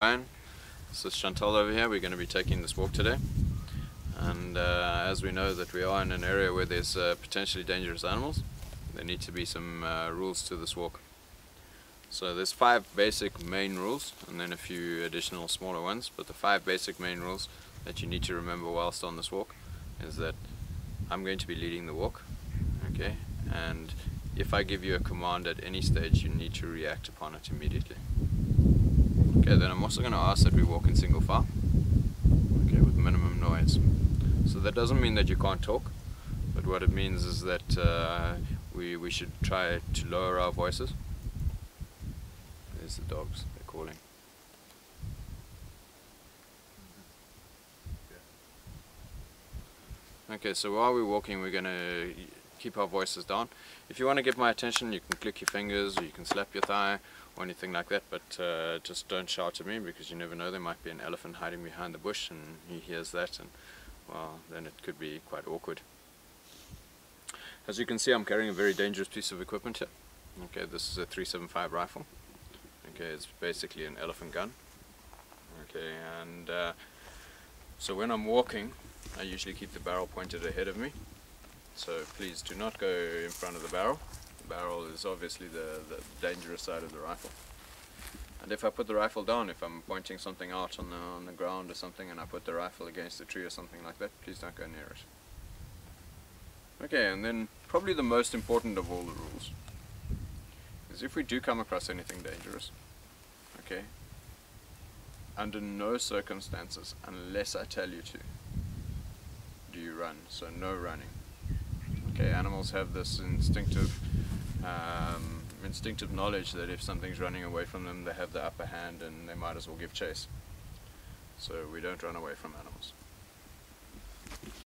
This is Chantal over here. We're going to be taking this walk today. And uh, as we know that we are in an area where there's uh, potentially dangerous animals, there need to be some uh, rules to this walk. So there's five basic main rules and then a few additional smaller ones. But the five basic main rules that you need to remember whilst on this walk is that I'm going to be leading the walk. Okay, and if I give you a command at any stage, you need to react upon it immediately. Okay, then I'm also going to ask that we walk in single file, okay, with minimum noise. So that doesn't mean that you can't talk, but what it means is that uh, we, we should try to lower our voices. There's the dogs, they're calling. Okay, so while we're walking, we're going to keep our voices down. If you want to get my attention, you can click your fingers, or you can slap your thigh, or anything like that, but uh, just don't shout at me because you never know, there might be an elephant hiding behind the bush and he hears that and well, then it could be quite awkward. As you can see, I'm carrying a very dangerous piece of equipment here. Okay, this is a 375 rifle. Okay, it's basically an elephant gun. Okay, and uh, so when I'm walking, I usually keep the barrel pointed ahead of me. So please do not go in front of the barrel. The barrel is obviously the, the dangerous side of the rifle. And if I put the rifle down, if I'm pointing something out on the, on the ground or something and I put the rifle against a tree or something like that, please don't go near it. Okay, and then probably the most important of all the rules is if we do come across anything dangerous, okay, under no circumstances, unless I tell you to, do you run, so no running. Okay, animals have this instinctive um, instinctive knowledge that if something's running away from them, they have the upper hand and they might as well give chase. So we don't run away from animals.